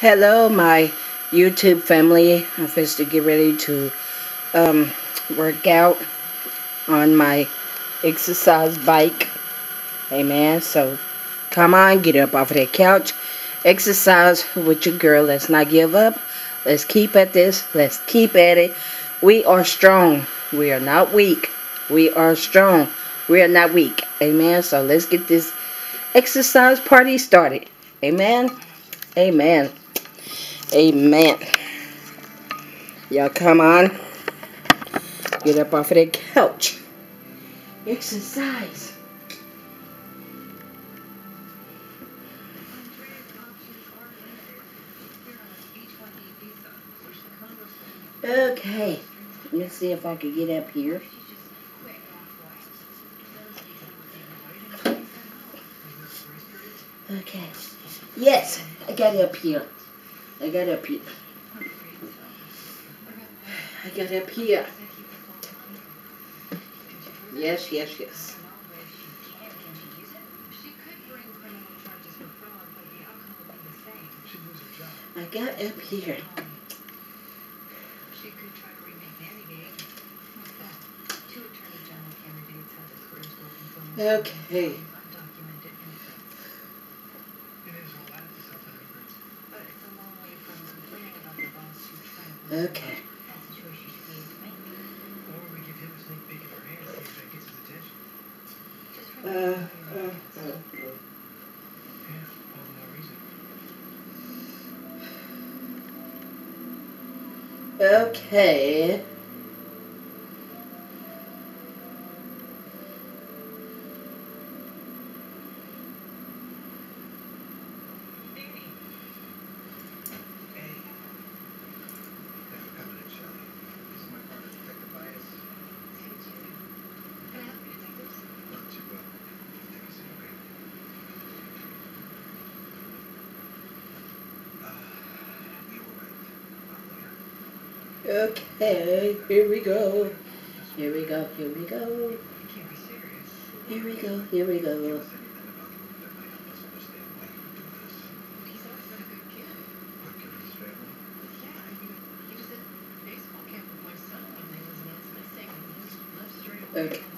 Hello, my YouTube family. I'm supposed to get ready to um, work out on my exercise bike. Amen. So come on, get up off of that couch. Exercise with your girl. Let's not give up. Let's keep at this. Let's keep at it. We are strong. We are not weak. We are strong. We are not weak. Amen. So let's get this exercise party started. Amen. Amen. Amen. Y'all come on. Get up off of that couch. Exercise. Okay. Let's see if I can get up here. Okay. Yes, I got up here. I got up here. I got up here. Yes, yes, yes. I got up here. Okay. Okay. Uh, uh, uh, Okay. Here we go. Here we go, here we go. Here we go, here we go. Okay.